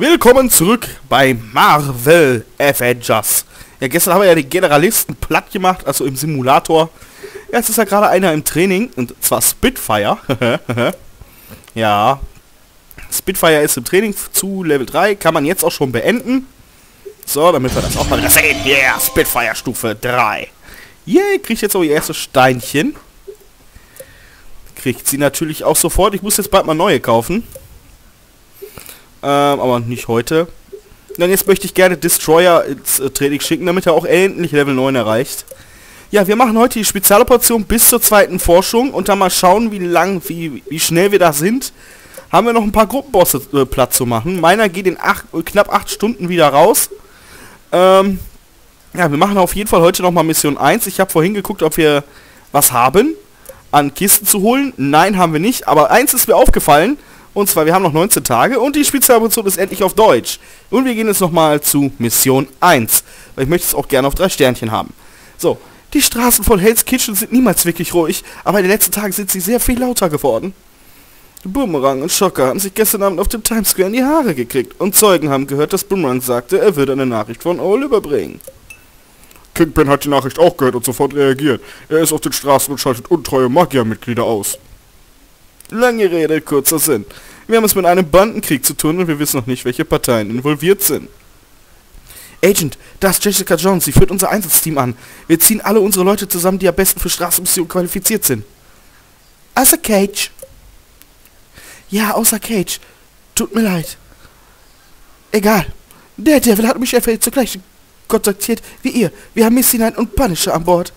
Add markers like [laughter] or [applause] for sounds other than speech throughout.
Willkommen zurück bei Marvel Avengers. Ja, gestern haben wir ja den Generalisten platt gemacht, also im Simulator. Jetzt ist ja gerade einer im Training, und zwar Spitfire. [laughs] ja. Spitfire ist im Training zu Level 3, kann man jetzt auch schon beenden. So, damit wir das auch mal sehen. Yeah, Spitfire Stufe 3. Yeah, kriegt jetzt auch ihr erstes Steinchen. Kriegt sie natürlich auch sofort. Ich muss jetzt bald mal neue kaufen. Ähm, aber nicht heute. Dann jetzt möchte ich gerne Destroyer ins äh, Training schicken, damit er auch endlich Level 9 erreicht. Ja, wir machen heute die Spezialoperation bis zur zweiten Forschung und dann mal schauen, wie lang, wie, wie schnell wir da sind. Haben wir noch ein paar Gruppenbosse äh, platt zu machen. Meiner geht in acht, äh, knapp 8 Stunden wieder raus. Ähm, ja, wir machen auf jeden Fall heute nochmal Mission 1. Ich habe vorhin geguckt, ob wir was haben an Kisten zu holen. Nein, haben wir nicht. Aber eins ist mir aufgefallen. Und zwar, wir haben noch 19 Tage und die Spezialoperation ist endlich auf Deutsch. Und wir gehen jetzt nochmal zu Mission 1. Weil ich möchte es auch gerne auf drei Sternchen haben. So, die Straßen von Hell's Kitchen sind niemals wirklich ruhig, aber in den letzten Tagen sind sie sehr viel lauter geworden. Boomerang und Schocker haben sich gestern Abend auf dem Times Square in die Haare gekriegt und Zeugen haben gehört, dass Boomerang sagte, er würde eine Nachricht von Ole überbringen. Kingpin hat die Nachricht auch gehört und sofort reagiert. Er ist auf den Straßen und schaltet untreue Magiermitglieder aus. Lange Rede, kurzer Sinn. Wir haben es mit einem Bandenkrieg zu tun und wir wissen noch nicht, welche Parteien involviert sind. Agent, das ist Jessica Jones. Sie führt unser Einsatzteam an. Wir ziehen alle unsere Leute zusammen, die am besten für Straßenmissionen qualifiziert sind. Außer Cage. Ja, außer Cage. Tut mir leid. Egal. Der Devil hat mich einfach zugleich kontaktiert wie ihr. Wir haben Missy Knight und Punisher an Bord.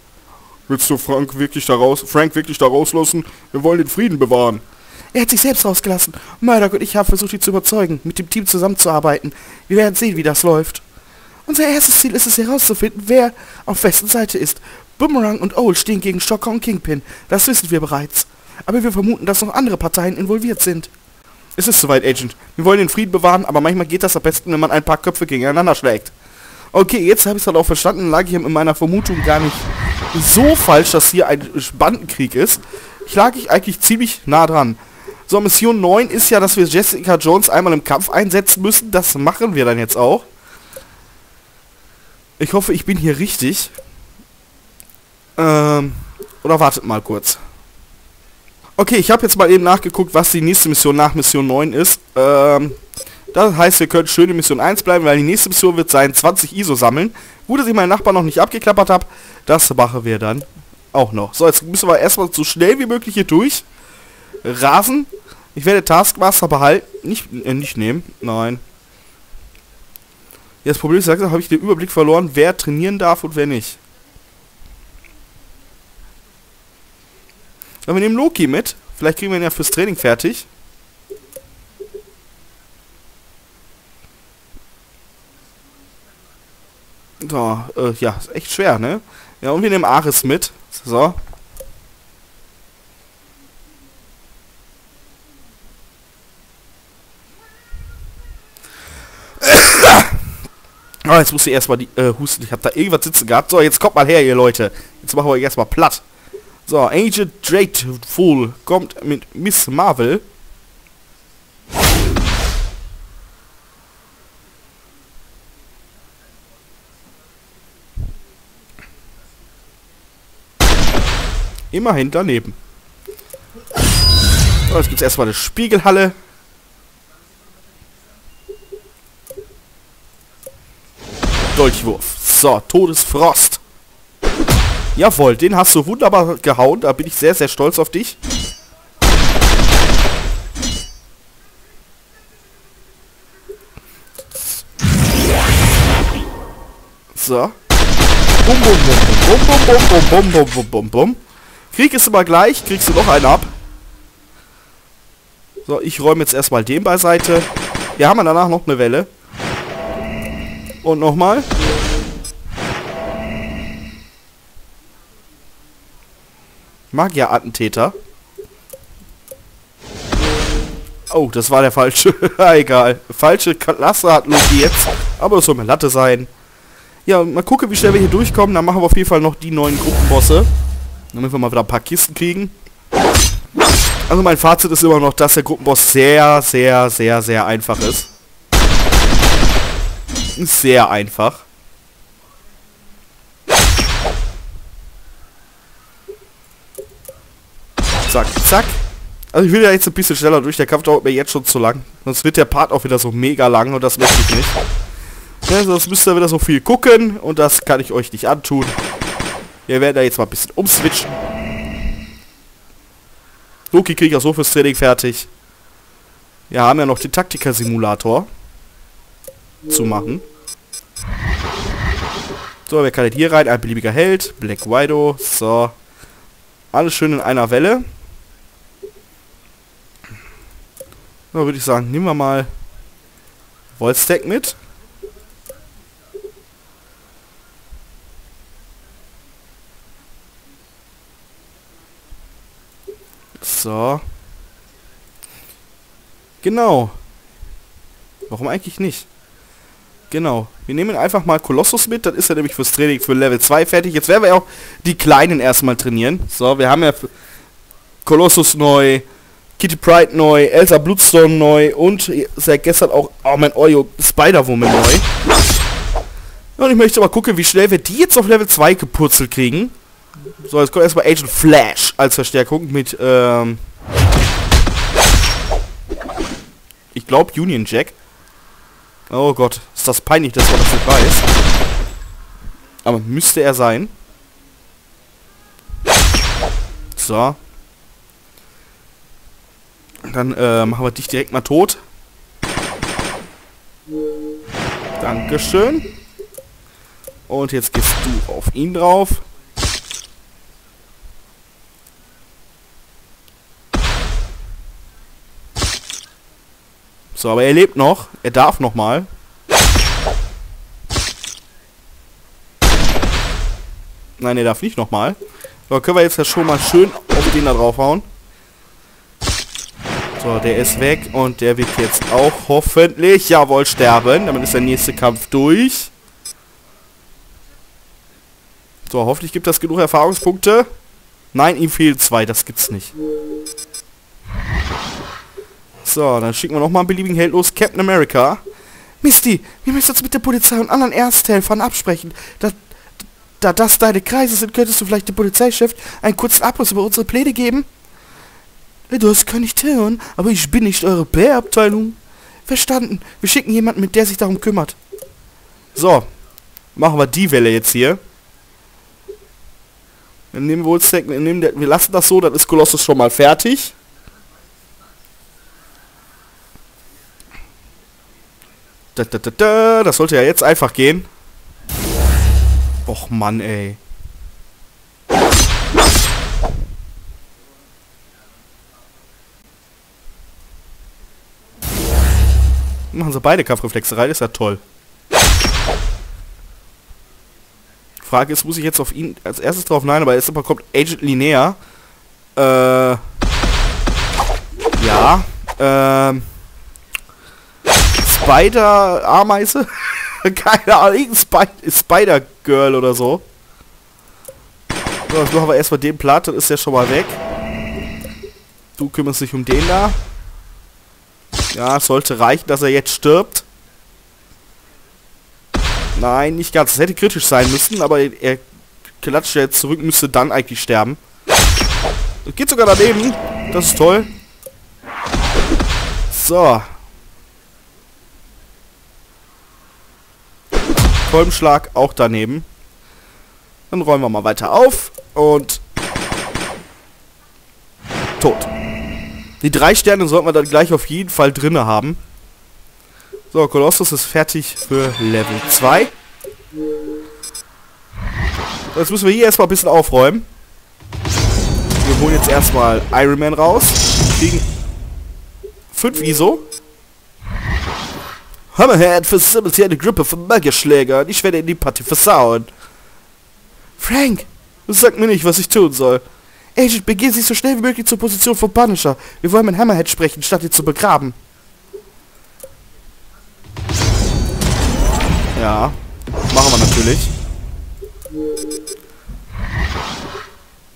Willst du Frank wirklich da raus, Frank wirklich da rauslassen? Wir wollen den Frieden bewahren. Er hat sich selbst rausgelassen. Murdoch und ich haben versucht, ihn zu überzeugen, mit dem Team zusammenzuarbeiten. Wir werden sehen, wie das läuft. Unser erstes Ziel ist es herauszufinden, wer auf wessen Seite ist. Boomerang und Owl stehen gegen Shocker und Kingpin. Das wissen wir bereits. Aber wir vermuten, dass noch andere Parteien involviert sind. Es ist soweit, Agent. Wir wollen den Frieden bewahren, aber manchmal geht das am besten, wenn man ein paar Köpfe gegeneinander schlägt. Okay, jetzt habe ich es halt auch verstanden, lag ich in meiner Vermutung gar nicht so falsch, dass hier ein Bandenkrieg ist. Ich lag ich eigentlich ziemlich nah dran. So, Mission 9 ist ja, dass wir Jessica Jones einmal im Kampf einsetzen müssen. Das machen wir dann jetzt auch. Ich hoffe, ich bin hier richtig. Ähm, oder wartet mal kurz. Okay, ich habe jetzt mal eben nachgeguckt, was die nächste Mission nach Mission 9 ist. Ähm, das heißt, wir können schön in Mission 1 bleiben, weil die nächste Mission wird sein 20 ISO sammeln. Gut, dass ich meinen Nachbarn noch nicht abgeklappert habe. Das machen wir dann auch noch. So, jetzt müssen wir erstmal so schnell wie möglich hier durch. Rasen. Ich werde Taskmaster behalten. Nicht, äh, nicht nehmen. Nein. Ja, das Problem ist, da habe ich den Überblick verloren, wer trainieren darf und wer nicht. Aber wir nehmen Loki mit. Vielleicht kriegen wir ihn ja fürs Training fertig. So, äh, ja, ist echt schwer, ne? Ja, und wir nehmen Ares mit. So. Oh, jetzt muss ich erstmal die äh, husten. Ich habe da irgendwas sitzen gehabt. So, jetzt kommt mal her, ihr Leute. Jetzt machen wir euch erstmal platt. So, Agent Dreadful kommt mit Miss Marvel. Immerhin daneben. So, jetzt gibt es erstmal eine Spiegelhalle. Dolchwurf. So, Todesfrost. Jawohl, den hast du wunderbar gehauen. Da bin ich sehr, sehr stolz auf dich. So. Bum, bum, bum, bum, bum, bum, bum, bum, bum, bum, bum. Krieg ist immer gleich. Kriegst du noch einen ab. So, ich räume jetzt erstmal den beiseite. Wir haben danach noch eine Welle. Und nochmal. Magier-Attentäter. Oh, das war der falsche. [laughs] Egal. Falsche Klasse hat Loki jetzt. Aber es soll mir Latte sein. Ja, mal gucken, wie schnell wir hier durchkommen. Dann machen wir auf jeden Fall noch die neuen Gruppenbosse. Damit wir mal wieder ein paar Kisten kriegen. Also mein Fazit ist immer noch, dass der Gruppenboss sehr, sehr, sehr, sehr einfach ist. Sehr einfach. Zack, zack. Also ich will ja jetzt ein bisschen schneller durch. Der Kampf dauert mir jetzt schon zu lang. Sonst wird der Part auch wieder so mega lang und das möchte ich nicht. Ja, sonst müsst ihr wieder so viel gucken und das kann ich euch nicht antun. Wir werden da jetzt mal ein bisschen umswitchen. Loki kriege ich auch so fürs Training fertig. Wir haben ja noch den Taktiker-Simulator zu machen. So, wer kann hier rein? Ein beliebiger Held. Black Widow. So. Alles schön in einer Welle. So, würde ich sagen, nehmen wir mal Volstack mit. So. Genau. Warum eigentlich nicht? Genau. Wir nehmen einfach mal Kolossus mit. Das ist ja nämlich fürs Training für Level 2 fertig. Jetzt werden wir auch die Kleinen erstmal trainieren. So, wir haben ja Kolossus neu, Kitty Pride neu, Elsa Bloodstorm neu und seit gestern auch, oh mein Oyo, Spider-Woman neu. Und ich möchte mal gucken, wie schnell wir die jetzt auf Level 2 gepurzelt kriegen. So, jetzt kommt erstmal Agent Flash als Verstärkung mit, ähm... Ich glaube Union Jack. Oh Gott, ist das peinlich, dass man das nicht weiß. Aber müsste er sein. So. Dann äh, machen wir dich direkt mal tot. Dankeschön. Und jetzt gehst du auf ihn drauf. So, aber er lebt noch. Er darf noch mal. Nein, er darf nicht noch mal. So, können wir jetzt ja schon mal schön auf den da draufhauen. So, der ist weg und der wird jetzt auch hoffentlich, jawohl, sterben. Damit ist der nächste Kampf durch. So, hoffentlich gibt das genug Erfahrungspunkte. Nein, ihm fehlen zwei, das gibt's nicht. So, dann schicken wir nochmal einen beliebigen Held los. Captain America. Misty, wir müssen uns mit der Polizei und anderen Ersthelfern absprechen. Da, da das deine Kreise sind, könntest du vielleicht dem Polizeichef einen kurzen Abriss über unsere Pläne geben? Das kann ich tun, aber ich bin nicht eure PR-Abteilung. Verstanden. Wir schicken jemanden mit, der sich darum kümmert. So. Machen wir die Welle jetzt hier. Dann nehmen wir uns, wir lassen das so, dann ist Kolossus schon mal fertig. Da, da, da, da, das sollte ja jetzt einfach gehen. Och Mann, ey. Machen sie beide Kampfreflexe rein, ist ja toll. Frage ist, muss ich jetzt auf ihn als erstes drauf? Nein, aber jetzt kommt Agent Linnea. Äh. Ja. Ähm. Spider-Ameise? [laughs] Keine Ahnung, irgendein Spider-Girl oder so. So, jetzt machen wir erstmal den Platt, dann ist der schon mal weg. Du kümmerst dich um den da. Ja, sollte reichen, dass er jetzt stirbt. Nein, nicht ganz. Es hätte kritisch sein müssen, aber er klatscht jetzt zurück, müsste dann eigentlich sterben. Das geht sogar daneben. Das ist toll. So. Kolbenschlag auch daneben. Dann räumen wir mal weiter auf und tot. Die drei Sterne sollten wir dann gleich auf jeden Fall drinne haben. So, Kolossus ist fertig für Level 2. Jetzt müssen wir hier erstmal ein bisschen aufräumen. Wir holen jetzt erstmal Iron Man raus. Kriegen 5 ISO. Hammerhead versammelt hier eine Gruppe von Magierschlägern. Ich werde in die Party versauen. Frank, sag mir nicht, was ich tun soll. Agent, begeh sich so schnell wie möglich zur Position von Punisher. Wir wollen mit Hammerhead sprechen, statt ihn zu begraben. Ja, machen wir natürlich.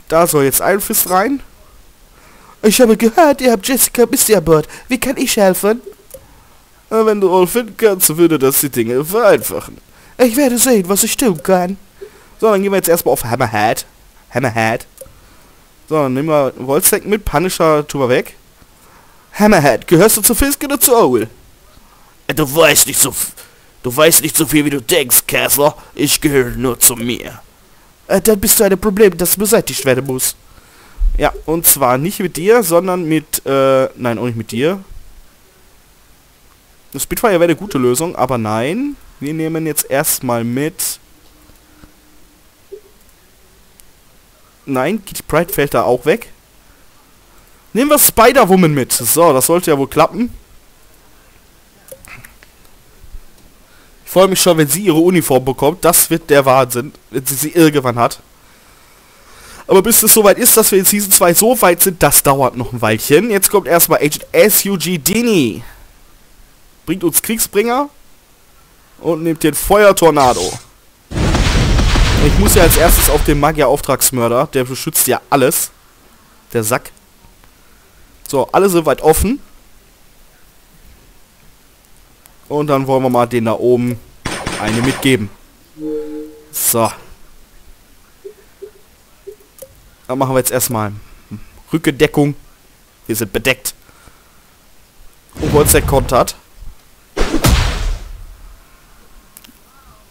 Da soll jetzt ein Fist rein. Ich habe gehört, ihr habt Jessica Misty an Bord. Wie kann ich helfen? Wenn du all finden kannst, würde das die Dinge vereinfachen. Ich werde sehen, was ich tun kann. So, dann gehen wir jetzt erstmal auf Hammerhead. Hammerhead. So, dann nehmen wir Wolfsack mit, Punisher tun wir weg. Hammerhead, gehörst du zu Fisk oder zu Owl? Äh, Du weißt nicht so... Du weißt nicht so viel, wie du denkst, Kessler. Ich gehöre nur zu mir. Äh, dann bist du ein Problem, das beseitigt werden muss. Ja, und zwar nicht mit dir, sondern mit, äh, nein, auch nicht mit dir. Das Spitfire wäre eine gute Lösung, aber nein. Wir nehmen jetzt erstmal mit... Nein, Kitty Pride fällt da auch weg. Nehmen wir Spider-Woman mit. So, das sollte ja wohl klappen. Ich freue mich schon, wenn sie ihre Uniform bekommt. Das wird der Wahnsinn, wenn sie sie irgendwann hat. Aber bis es soweit ist, dass wir in Season 2 so weit sind, das dauert noch ein Weilchen. Jetzt kommt erstmal Agent SUG Dini. Bringt uns Kriegsbringer und nimmt den Feuertornado. Ich muss ja als erstes auf den Magier-Auftragsmörder. Der beschützt ja alles. Der Sack. So, alle sind weit offen. Und dann wollen wir mal den da oben eine mitgeben. So. Dann machen wir jetzt erstmal Rückendeckung. Wir sind bedeckt. Und Wolzek kontert.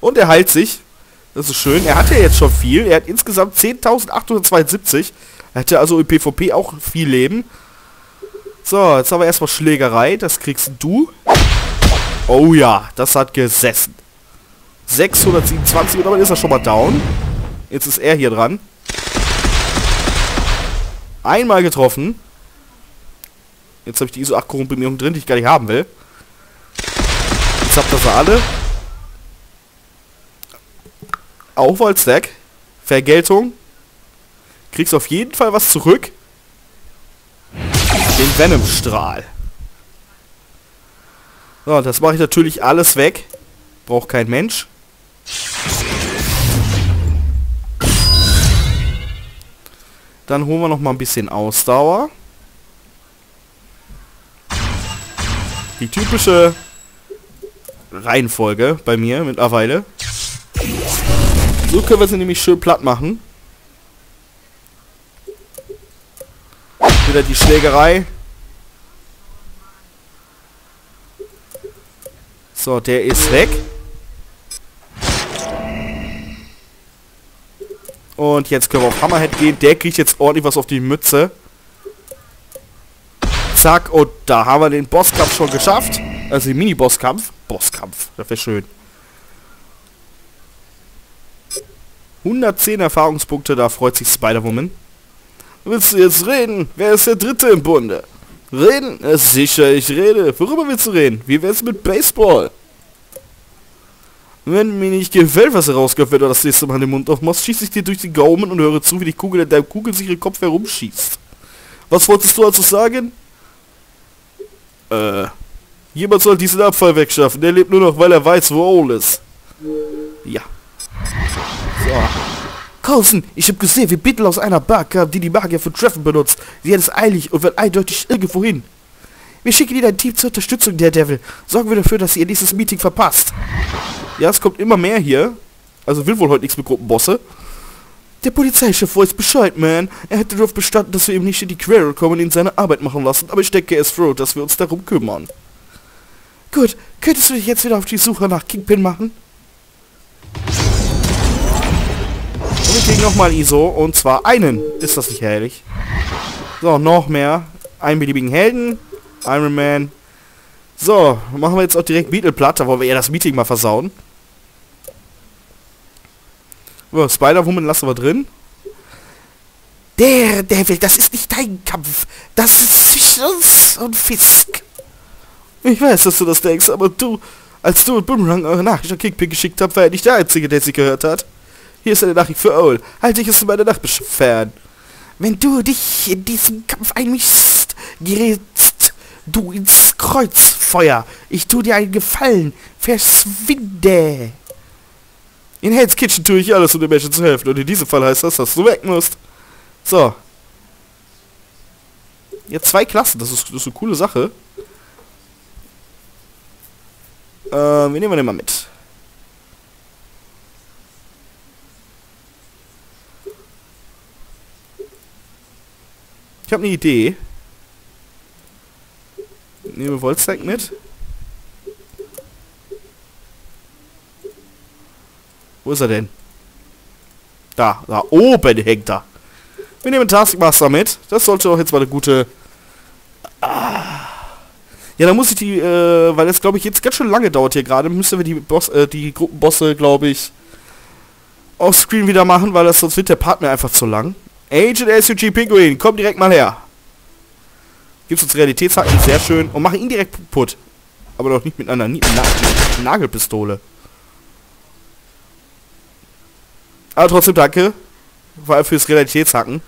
Und er heilt sich. Das ist schön. Er hat ja jetzt schon viel. Er hat insgesamt 10.872. Er hatte also im PvP auch viel Leben. So, jetzt haben wir erstmal Schlägerei. Das kriegst du. Oh ja, das hat gesessen. 627 und damit ist er schon mal down. Jetzt ist er hier dran. Einmal getroffen. Jetzt habe ich die ISO 8 Korrumpierung drin, die ich gar nicht haben will. Jetzt habt ihr sie alle. Aufwaldstack. Vergeltung. Kriegst auf jeden Fall was zurück. Den Venomstrahl. So, das mache ich natürlich alles weg. Braucht kein Mensch. Dann holen wir noch mal ein bisschen Ausdauer. Die typische Reihenfolge bei mir mittlerweile. So können wir sie nämlich schön platt machen. Wieder die Schlägerei. So, der ist weg. Und jetzt können wir auf Hammerhead gehen. Der kriegt jetzt ordentlich was auf die Mütze. Zack, und da haben wir den Bosskampf schon geschafft. Also den Mini-Bosskampf. Bosskampf, das wäre schön. 110 Erfahrungspunkte, da freut sich Spider-Woman. Willst du jetzt reden? Wer ist der Dritte im Bunde? Reden? Sicher, ich rede. Worüber willst du reden? Wie wär's mit Baseball? Wenn mir nicht gefällt, was herauskommt, wenn du das nächste Mal den Mund aufmachst, schieße ich dir durch die Gaumen und höre zu, wie die Kugel in deinem kugelsicheren Kopf herumschießt. Was wolltest du also sagen? Äh, jemand soll diesen Abfall wegschaffen. Der lebt nur noch, weil er weiß, wo Owl ist. Ja. So. Carlson, ich habe gesehen, wie Bittel aus einer Bar kam, die die Magier für Treffen benutzt. Sie hat es eilig und wird eindeutig irgendwo hin. Wir schicken Ihnen ein Team zur Unterstützung, der Devil. Sorgen wir dafür, dass ihr nächstes Meeting verpasst. Ja, es kommt immer mehr hier. Also will wohl heute nichts mit Gruppenbosse. Der Polizeichef weiß Bescheid, man. Er hätte darauf bestanden, dass wir ihm nicht in die Quere kommen und ihn seine Arbeit machen lassen. Aber ich denke, er ist froh, dass wir uns darum kümmern. Gut, könntest du dich jetzt wieder auf die Suche nach Kingpin machen? Wir kriegen nochmal ISO. Und zwar einen. Ist das nicht herrlich? So, noch mehr. Einen beliebigen Helden. Iron Man. So, machen wir jetzt auch direkt Beetle platt. Da wollen wir eher das Meeting mal versauen. So, Spider-Woman lassen wir drin. Der Devil, das ist nicht dein Kampf. Das ist zwischen uns und Fisk. Ich weiß, dass du das denkst, aber du, als du und Boomerang eure Nachricht an Kingpin geschickt habt, war er nicht der Einzige, der sie gehört hat. Hier ist eine Nachricht für Owl. Halte ich es in meine Nachbarschaft fern. Wenn du dich in diesen Kampf einmischst, gerätst du ins Kreuzfeuer. Ich tu dir einen Gefallen. Verschwinde. In Hell's Kitchen tue ich alles, um den Menschen zu helfen. Und in diesem Fall heißt das, dass du weg musst. So. Ja, zwei Klassen. Das ist, das ist eine coole Sache. Äh, wir nehmen den mal mit. Ich habe eine Idee. Nehmen wir Wolfsack mit. Wo ist er denn? Da, da oben hängt er. Wir nehmen Taskmaster mit. Das sollte doch jetzt mal eine gute... Ah. Ja, da muss ich die, äh, weil es glaube ich jetzt ganz schön lange dauert hier gerade, müssen wir die Boss, äh, die Gruppenbosse, glaube ich, offscreen wieder machen, weil das sonst wird der Part mir einfach zu lang. Agent SUG Pinguin, komm direkt mal her. Gibt's uns Realitätshaken, sehr schön. Und machen ihn direkt kaputt. Aber doch nicht mit einer Na Nagelpistole. Aber trotzdem danke. Vor allem fürs Realitätshacken.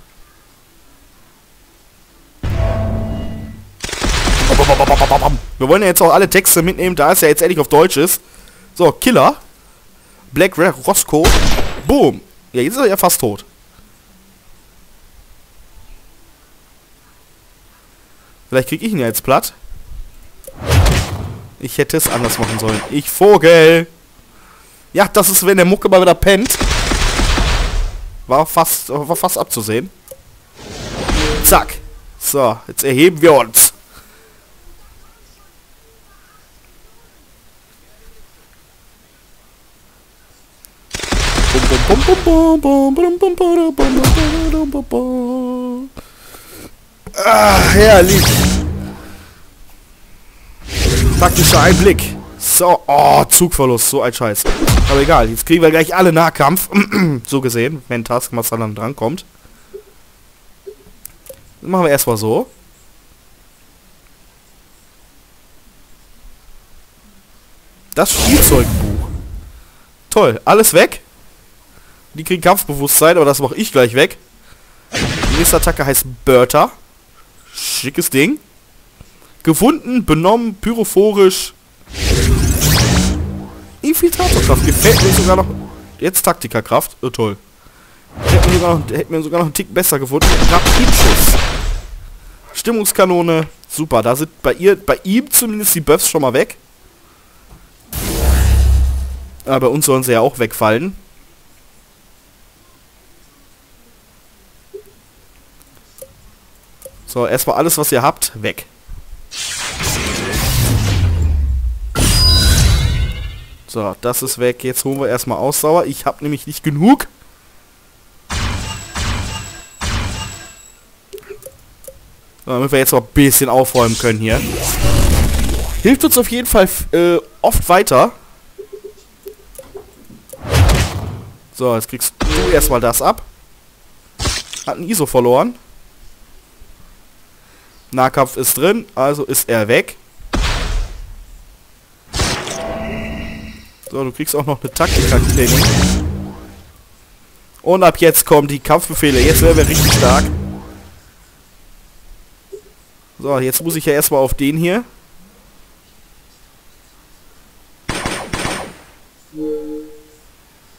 Wir wollen ja jetzt auch alle Texte mitnehmen, da es ja jetzt endlich auf Deutsch ist. So, Killer. Black Red Roscoe. Boom. Ja, jetzt ist er ja fast tot. Vielleicht kriege ich ihn ja jetzt platt. Ich hätte es anders machen sollen. Ich Vogel. Ja, das ist, wenn der Mucke mal wieder pennt. War fast, war fast abzusehen. Zack. So, jetzt erheben wir uns. Ah, herrlich. Taktischer Einblick. So, oh, Zugverlust, so ein Scheiß. Aber egal, jetzt kriegen wir gleich alle Nahkampf. [clears throat] so gesehen, wenn Taskmaster dann drankommt. Dann machen wir erstmal so. Das Spielzeugbuch. Toll, alles weg. Die kriegen Kampfbewusstsein, aber das mache ich gleich weg. Die nächste Attacke heißt Bertha. Schickes Ding. Gefunden, benommen, pyrophorisch. Infiltratorkraft. Gefällt mir sogar noch. Jetzt Taktikerkraft. Oh, toll. Hätte mir, sogar noch, hätte mir sogar noch einen Tick besser gefunden. Rapidschuss. Stimmungskanone. Super. Da sind bei ihr, bei ihm zumindest die Buffs schon mal weg. Aber bei uns sollen sie ja auch wegfallen. So, erstmal alles, was ihr habt, weg. So, das ist weg. Jetzt holen wir erstmal Ausdauer. Ich habe nämlich nicht genug. So, damit wir jetzt noch ein bisschen aufräumen können hier. Hilft uns auf jeden Fall äh, oft weiter. So, jetzt kriegst du erstmal das ab. Hat ein ISO verloren. Nahkampf ist drin, also ist er weg. So, du kriegst auch noch eine Taktik-Training. Und ab jetzt kommen die Kampfbefehle. Jetzt werden wir richtig stark. So, jetzt muss ich ja erstmal auf den hier.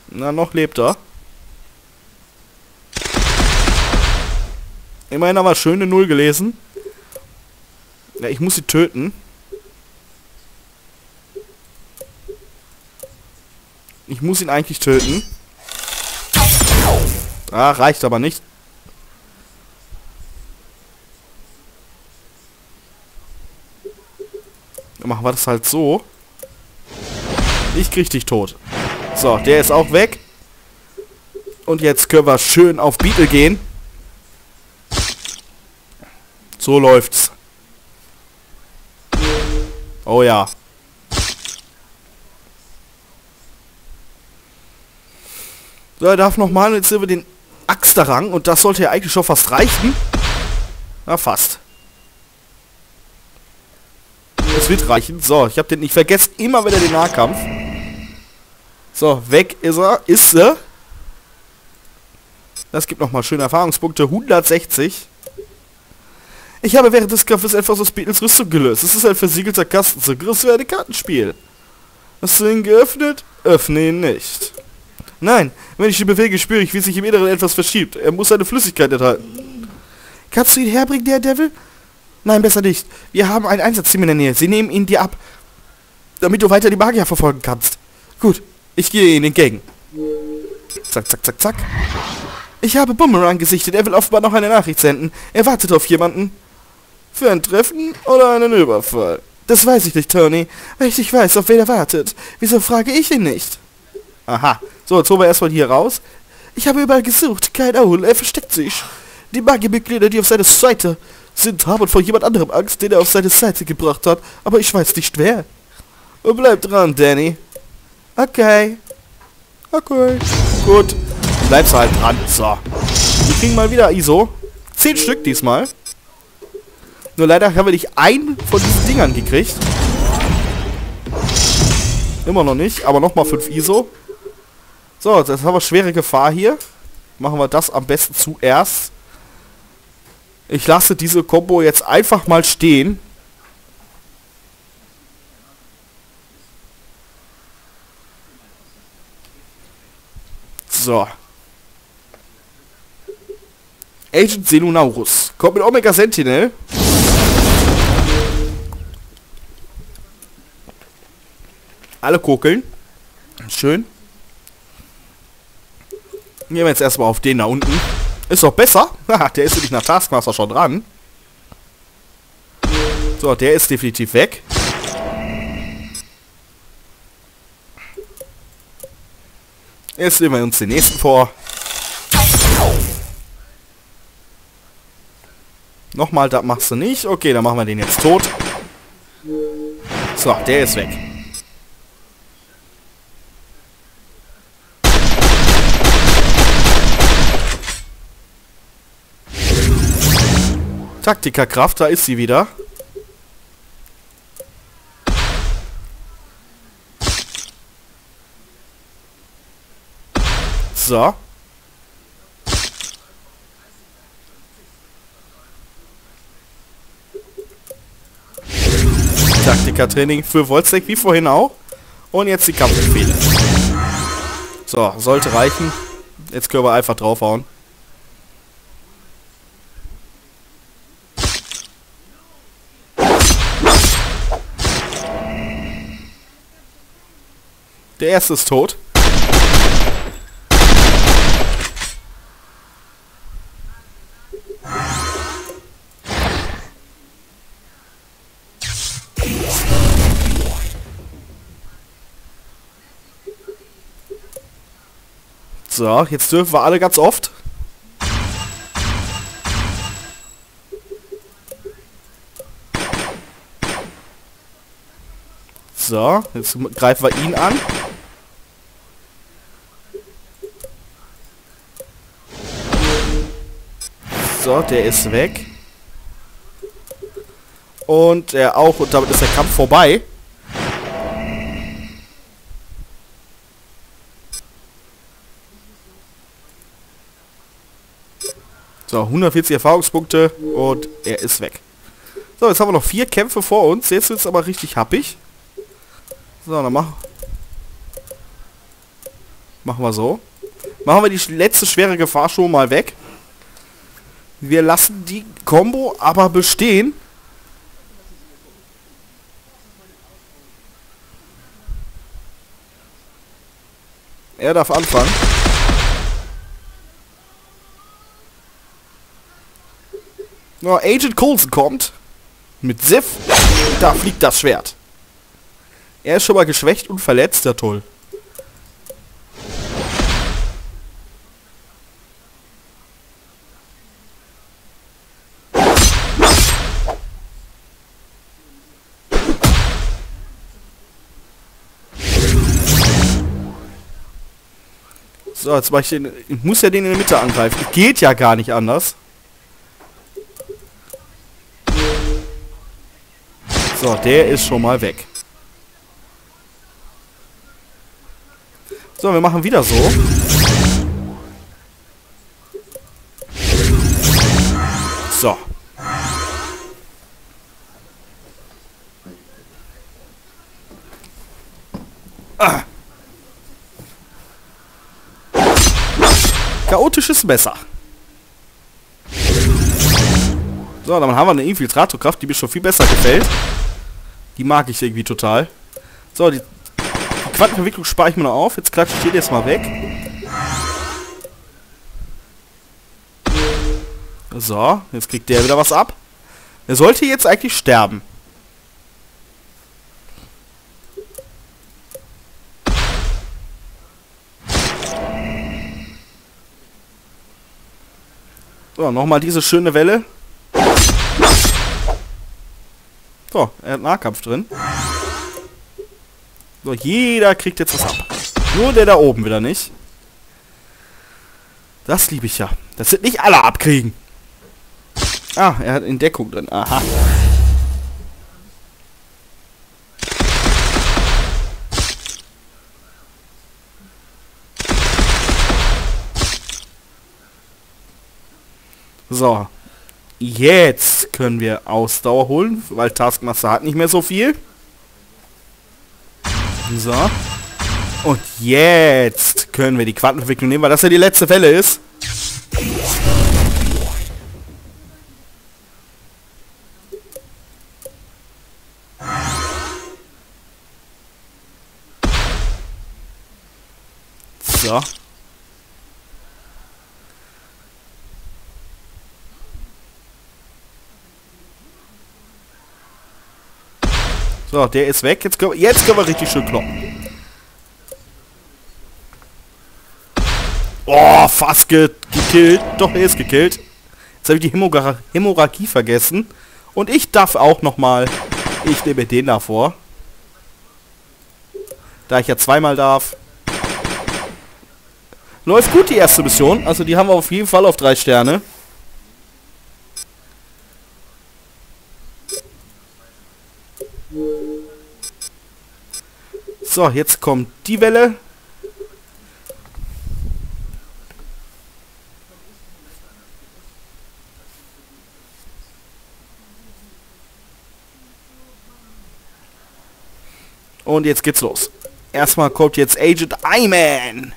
Na, noch lebt er. Immerhin haben wir schöne Null gelesen. Ja, ich muss sie töten. Ich muss ihn eigentlich töten. Ah, reicht aber nicht. Dann machen wir das halt so. Ich krieg dich tot. So, der ist auch weg. Und jetzt können wir schön auf Beetle gehen. So läuft's. Oh ja. So, er darf nochmal jetzt über den Axterrang und das sollte ja eigentlich schon fast reichen. Na, fast. Das wird reichen. So, ich habe den nicht vergessen. Immer wieder den Nahkampf. So, weg ist er. Ist er. Das gibt nochmal schöne Erfahrungspunkte. 160. Ich habe während des Kampfes etwas aus Beatles Rüstung gelöst. Es ist ein versiegelter Kastenzugriff für ein Kartenspiel. Hast du ihn geöffnet? Öffne ihn nicht. Nein, wenn ich ihn bewege, spüre ich, wie sich im Inneren etwas verschiebt. Er muss seine Flüssigkeit enthalten. Kannst du ihn herbringen, der Devil? Nein, besser nicht. Wir haben ein Einsatzteam in der Nähe. Sie nehmen ihn dir ab. damit du weiter die Magier verfolgen kannst. Gut, ich gehe ihnen entgegen. Zack, zack, zack, zack. Ich habe Boomerang gesichtet. Er will offenbar noch eine Nachricht senden. Er wartet auf jemanden. Für ein Treffen oder einen Überfall? Das weiß ich nicht, Tony. Weil ich nicht weiß, auf wen er wartet. Wieso frage ich ihn nicht? Aha. So, jetzt holen wir erstmal hier raus. Ich habe überall gesucht. Kein Owl. Er versteckt sich. Die Magiermitglieder, die auf seiner Seite sind, haben vor jemand anderem Angst, den er auf seine Seite gebracht hat. Aber ich weiß nicht wer. Bleib dran, Danny. Okay. Okay. Gut. Bleibst halt dran. So. Wir kriegen mal wieder ISO. Zehn Stück diesmal. Nur leider haben wir nicht einen von diesen Dingern gekriegt. Immer noch nicht, aber nochmal 5 ISO. So, jetzt haben wir schwere Gefahr hier. Machen wir das am besten zuerst. Ich lasse diese Combo jetzt einfach mal stehen. So. Agent Selunaurus. Kommt mit Omega Sentinel. Alle kokeln. Schön. Gehen wir jetzt erstmal auf den da unten. Ist doch besser. [laughs] Der ist nämlich nach Taskmaster schon dran. So, der ist definitiv weg. Jetzt nehmen wir uns den nächsten vor. Nochmal, das machst du nicht. Okay, dann machen wir den jetzt tot. So, der ist weg. Taktikerkraft, da ist sie wieder. So. Taktikertraining für Wolzek wie vorhin auch. Und jetzt die Kampfbefehle. So, sollte reichen. Jetzt können wir einfach draufhauen. Der erste ist tot. So, jetzt dürfen wir alle ganz oft. So, jetzt greifen wir ihn an. So, der ist weg. Und er auch, und damit ist der Kampf vorbei. So, 140 Erfahrungspunkte und er ist weg. So, jetzt haben wir noch vier Kämpfe vor uns. Jetzt wird es aber richtig happig. So, dann mach, machen wir so. Machen wir die letzte schwere Gefahr schon mal weg. Wir lassen die Combo aber bestehen. Er darf anfangen. No, Agent Coulson kommt. Mit Sif. Da fliegt das Schwert. Er ist schon mal geschwächt und verletzt, ja toll. So, jetzt mach ich den. Ich muss ja den in der Mitte angreifen. Geht ja gar nicht anders. So, der ist schon mal weg. So, wir machen wieder so. So. Chaotisches Messer. So, dann haben wir eine Infiltratorkraft, die mir schon viel besser gefällt. Die mag ich irgendwie total. So, die, die Quantenverwicklung spare ich mir noch auf. Jetzt klatsche ich den jetzt mal weg. So, jetzt kriegt der wieder was ab. Er sollte jetzt eigentlich sterben. So, nochmal diese schöne Welle. So, er hat Nahkampf drin. So, jeder kriegt jetzt was ab. Nur der da oben wieder nicht. Das liebe ich ja. Das sind nicht alle abkriegen. Ah, er hat Entdeckung drin. Aha. So. Jetzt können wir Ausdauer holen, weil Taskmaster hat nicht mehr so viel. So. Und jetzt können wir die Quantenentwicklung nehmen, weil das ja die letzte Welle ist. So, der ist weg. Jetzt können, wir, jetzt können wir richtig schön kloppen. Oh, fast ge gekillt. Doch, er ist gekillt. Jetzt habe ich die Hämorrha Hämorrhagie vergessen. Und ich darf auch nochmal... Ich nehme den davor. Da ich ja zweimal darf. Läuft gut die erste Mission. Also die haben wir auf jeden Fall auf drei Sterne. So, jetzt kommt die Welle. Und jetzt geht's los. Erstmal kommt jetzt Agent Iman.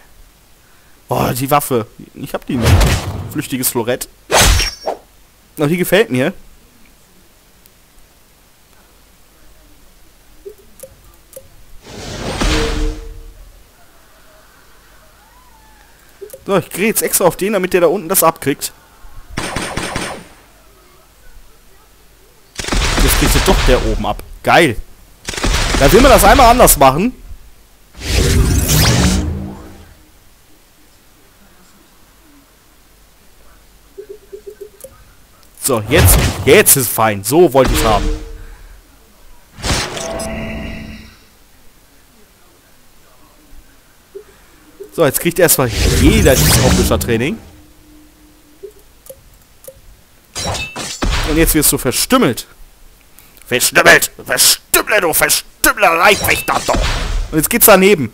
Oh, die Waffe. Ich hab die nicht. Flüchtiges Florett. Oh, die gefällt mir. So, ich gehe jetzt extra auf den, damit der da unten das abkriegt. Jetzt kriegt er doch der oben ab. Geil. Da will man das einmal anders machen. So, jetzt, jetzt ist fein. So wollte ich haben. So, jetzt kriegt erstmal jeder dieses Officer-Training. Und jetzt wirst du verstümmelt. Verstümmelt! Verstümmle, du verstümmler Leibwächter, doch! Und jetzt geht's daneben.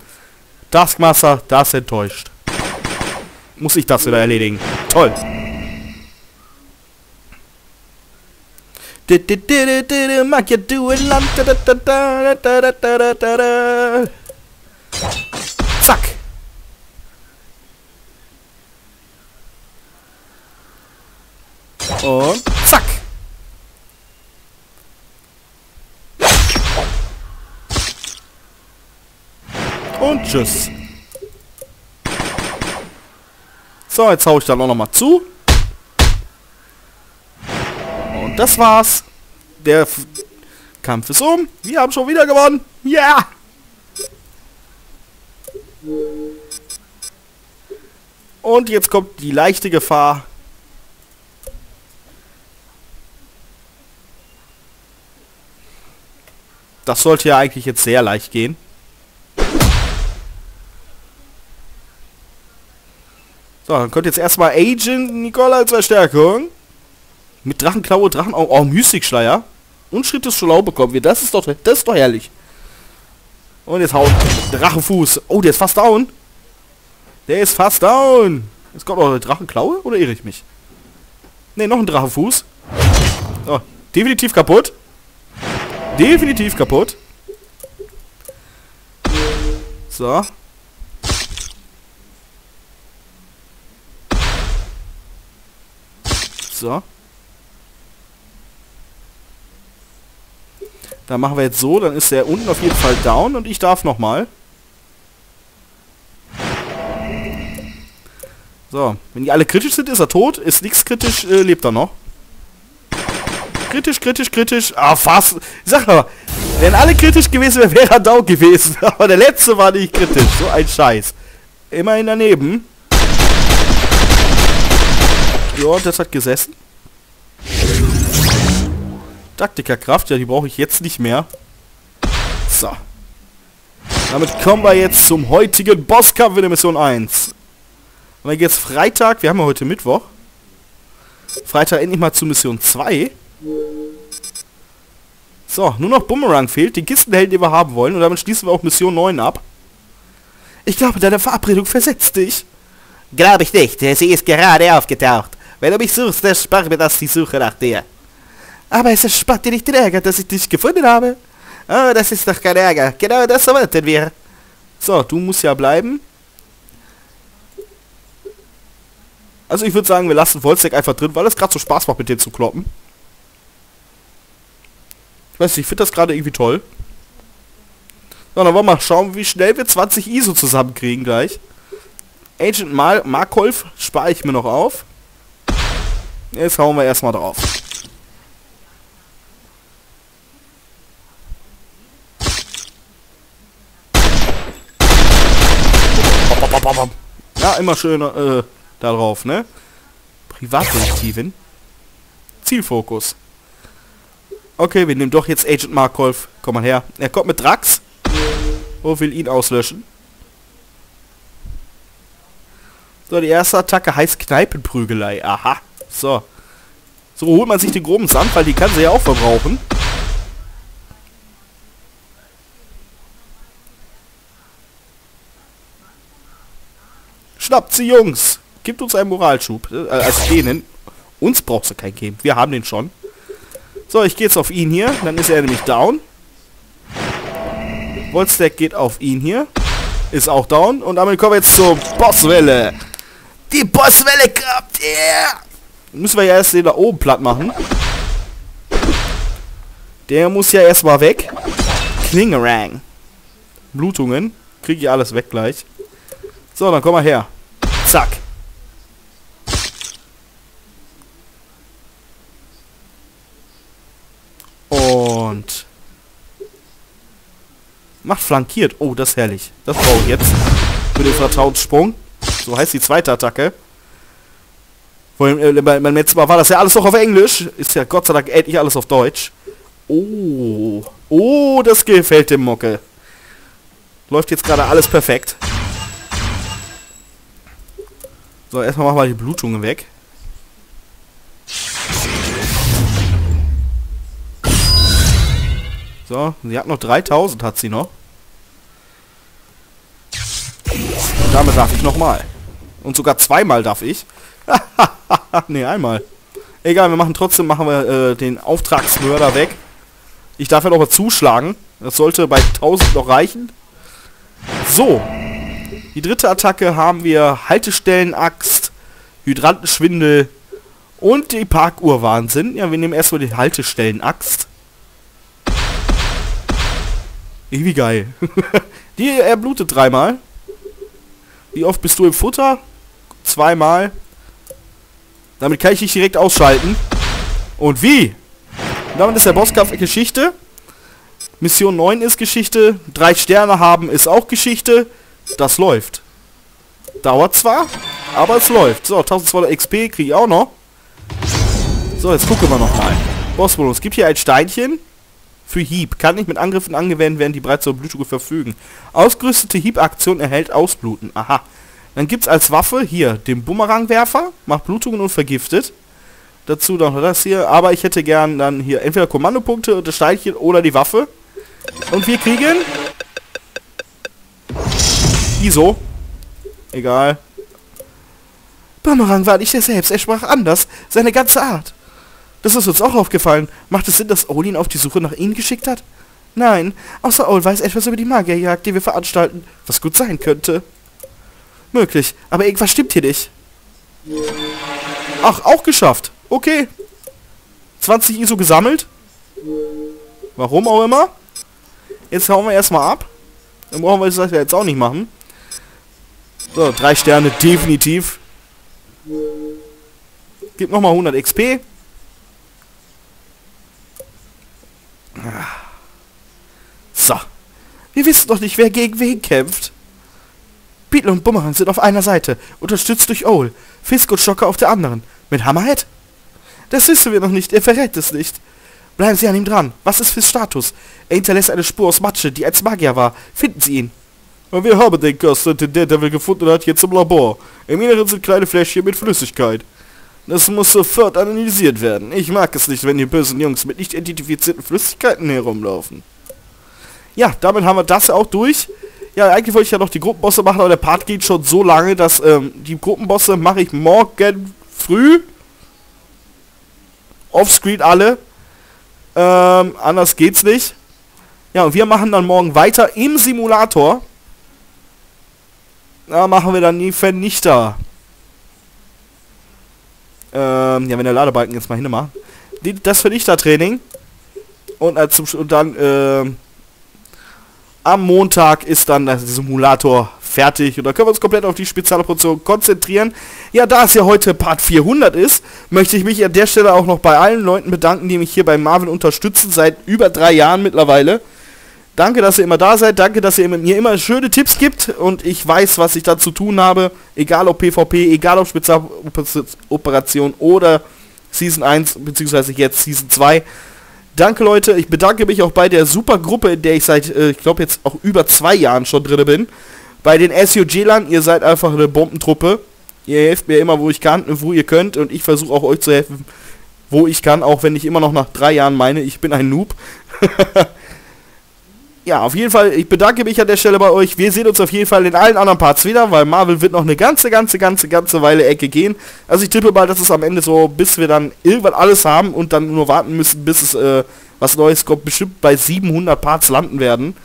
Taskmaster, das enttäuscht. Muss ich das wieder erledigen. Toll. Mag du Zack. Und zack. Und tschüss. So, jetzt hau ich dann auch noch mal zu. Und das war's. Der F Kampf ist um. Wir haben schon wieder gewonnen. Ja! Yeah! Und jetzt kommt die leichte Gefahr. Das sollte ja eigentlich jetzt sehr leicht gehen. So, dann kommt jetzt erstmal Agent Nicola als Verstärkung. Mit Drachenklaue, Drachenaugen, oh, Mystikschleier. Und Schritt des Schlau bekommen wir. Das ist doch, das ist doch herrlich. Und jetzt haut Drachenfuß. Oh, der ist fast down. Der ist fast down. Jetzt kommt noch eine Drachenklaue oder irre ich mich? Ne, noch ein Drachenfuß. Oh, definitiv kaputt. Definitiv kaputt. So. So. Dann machen wir jetzt so, dann ist der unten auf jeden Fall down und ich darf nochmal. So, wenn die alle kritisch sind, ist er tot. Ist nichts kritisch, äh, lebt er noch. Kritisch, kritisch, kritisch. Ah, fast. Sag mal, wenn alle kritisch gewesen wären, wäre er down gewesen. [laughs] Aber der letzte war nicht kritisch. So ein Scheiß. Immerhin daneben. Ja, das hat gesessen. Taktikerkraft, ja, die brauche ich jetzt nicht mehr. So. Damit kommen wir jetzt zum heutigen Bosskampf in der Mission 1. Und dann geht's Freitag, wir haben ja heute Mittwoch. Freitag endlich mal zu Mission 2. So, nur noch Bumerang fehlt, den Kistenhelden, den wir haben wollen. Und damit schließen wir auch Mission 9 ab. Ich glaube, deine Verabredung versetzt dich. Glaube ich nicht, sie ist gerade aufgetaucht. Wenn du mich suchst, dann spart mir das die Suche nach dir. Aber es erspart dir nicht den Ärger, dass ich dich gefunden habe. Oh, das ist doch kein Ärger. Genau das wollten wir. So, du musst ja bleiben. Also ich würde sagen, wir lassen Wolzek einfach drin, weil es gerade so Spaß macht, mit dem zu kloppen. Ich weiß nicht, ich finde das gerade irgendwie toll. So, dann wollen wir mal schauen, wie schnell wir 20 ISO zusammenkriegen gleich. Agent Mar Markolf spare ich mir noch auf. Jetzt hauen wir erstmal drauf. Ja, immer schön äh, drauf, ne? Privatdetektivin. Zielfokus. Okay, wir nehmen doch jetzt Agent Markolf. Komm mal her. Er kommt mit Drax. Wo will ihn auslöschen? So, die erste Attacke heißt Kneipenprügelei. Aha. So. So holt man sich den groben Sand, weil die kann sie ja auch verbrauchen. Schnappt sie, Jungs! Gibt uns einen Moralschub. Äh, als denen. Uns brauchst du keinen geben. Wir haben den schon. So, ich gehe jetzt auf ihn hier. Dann ist er nämlich down. Volstack geht auf ihn hier. Ist auch down. Und damit kommen wir jetzt zur Bosswelle. Die Bosswelle kommt! Yeah! Müssen wir ja erst den da oben platt machen. Der muss ja erstmal weg. Klingerang. Blutungen. Kriege ich alles weg gleich. So, dann komm mal her. Zack. Und macht flankiert. Oh, das ist herrlich. Das brauche ich jetzt. Für den Vertrauenssprung. So heißt die zweite Attacke. Vorhin, äh, beim letzten Mal war das ja alles noch auf Englisch. Ist ja Gott sei Dank endlich alles auf Deutsch. Oh. Oh, das gefällt dem Mocke. Läuft jetzt gerade alles perfekt. So, erstmal machen wir die Blutungen weg. So, sie hat noch 3000, hat sie noch. Und damit darf ich nochmal. Und sogar zweimal darf ich. [laughs] ne, einmal. Egal, wir machen trotzdem, machen wir äh, den Auftragsmörder weg. Ich darf ja noch mal zuschlagen. Das sollte bei 1000 noch reichen. So. Die dritte Attacke haben wir Haltestellenaxt, Hydrantenschwindel und die Parkuhr-Wahnsinn. Ja, wir nehmen erstmal die Haltestellenaxt. Irgendwie geil. [laughs] die, er blutet dreimal. Wie oft bist du im Futter? Zweimal. Damit kann ich dich direkt ausschalten. Und wie? Damit ist der Bosskampf Geschichte. Mission 9 ist Geschichte. Drei Sterne haben ist auch Geschichte. Das läuft. Dauert zwar, aber es läuft. So, 1200 XP kriege ich auch noch. So, jetzt gucken wir nochmal. Bossbonus. Gibt hier ein Steinchen. Für Hieb. Kann nicht mit Angriffen angewendet werden, die bereits zur Blutung verfügen. Ausgerüstete Hiebaktion erhält Ausbluten. Aha. Dann gibt es als Waffe hier den Bumerangwerfer. Macht Blutungen und vergiftet. Dazu noch das hier. Aber ich hätte gern dann hier entweder Kommandopunkte das Steinchen oder die Waffe. Und wir kriegen... ISO. Egal. Bumerang war nicht er selbst. Er sprach anders. Seine ganze Art. Das ist uns auch aufgefallen. Macht es Sinn, dass Olin auf die Suche nach ihnen geschickt hat? Nein, außer Ol weiß etwas über die Magierjagd, die wir veranstalten, was gut sein könnte. Möglich, aber irgendwas stimmt hier nicht. Ach, auch geschafft. Okay. 20 ISO gesammelt. Warum auch immer. Jetzt hauen wir erstmal ab. Dann brauchen wir das jetzt auch nicht machen. So, drei Sterne, definitiv. Gib nochmal 100 XP. So. Wir wissen doch nicht, wer gegen wen kämpft. Beetle und Bumerang sind auf einer Seite, unterstützt durch Owl. Fisk und Schocker auf der anderen. Mit Hammerhead? Das wissen wir noch nicht, er verrät es nicht. Bleiben Sie an ihm dran. Was ist Fisk Status? Er hinterlässt eine Spur aus Matsche, die als Magier war. Finden Sie ihn. Wir haben den Gast, den der Devil gefunden hat, jetzt im Labor. Im Inneren sind kleine Fläschchen mit Flüssigkeit. Das muss sofort analysiert werden. Ich mag es nicht, wenn die bösen Jungs mit nicht identifizierten Flüssigkeiten herumlaufen. Ja, damit haben wir das auch durch. Ja, eigentlich wollte ich ja noch die Gruppenbosse machen, aber der Part geht schon so lange, dass ähm, die Gruppenbosse mache ich morgen früh. Offscreen alle. Ähm, anders geht's nicht. Ja, und wir machen dann morgen weiter im Simulator. Da machen wir dann die Vernichter. Ähm, ja, wenn der Ladebalken jetzt mal hinmacht. Das Vernichtertraining. Und, äh, zum, und dann, ähm, am Montag ist dann der Simulator fertig und da können wir uns komplett auf die Spezialproduktion konzentrieren. Ja, da es ja heute Part 400 ist, möchte ich mich an der Stelle auch noch bei allen Leuten bedanken, die mich hier bei Marvel unterstützen, seit über drei Jahren mittlerweile. Danke, dass ihr immer da seid, danke, dass ihr mir immer schöne Tipps gibt und ich weiß, was ich da zu tun habe, egal ob PvP, egal ob Spezialoperation oder Season 1, beziehungsweise jetzt Season 2. Danke Leute, ich bedanke mich auch bei der super Gruppe, in der ich seit, äh, ich glaube jetzt auch über zwei Jahren schon drin bin. Bei den SUG-Lern, ihr seid einfach eine Bombentruppe. Ihr helft mir immer, wo ich kann, wo ihr könnt und ich versuche auch euch zu helfen, wo ich kann, auch wenn ich immer noch nach drei Jahren meine, ich bin ein Noob. [laughs] ja, auf jeden Fall, ich bedanke mich an der Stelle bei euch. Wir sehen uns auf jeden Fall in allen anderen Parts wieder, weil Marvel wird noch eine ganze, ganze, ganze, ganze Weile Ecke gehen. Also ich tippe mal, dass es am Ende so, bis wir dann irgendwann alles haben und dann nur warten müssen, bis es äh, was Neues kommt, bestimmt bei 700 Parts landen werden.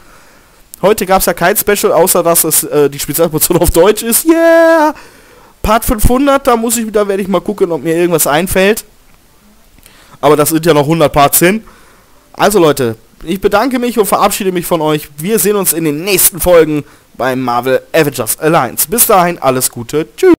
Heute gab es ja kein Special, außer dass es äh, die Spezialportion auf Deutsch ist. Yeah! Part 500, da muss ich, da werde ich mal gucken, ob mir irgendwas einfällt. Aber das sind ja noch 100 Parts hin. Also Leute, ich bedanke mich und verabschiede mich von euch. Wir sehen uns in den nächsten Folgen beim Marvel Avengers Alliance. Bis dahin, alles Gute. Tschüss.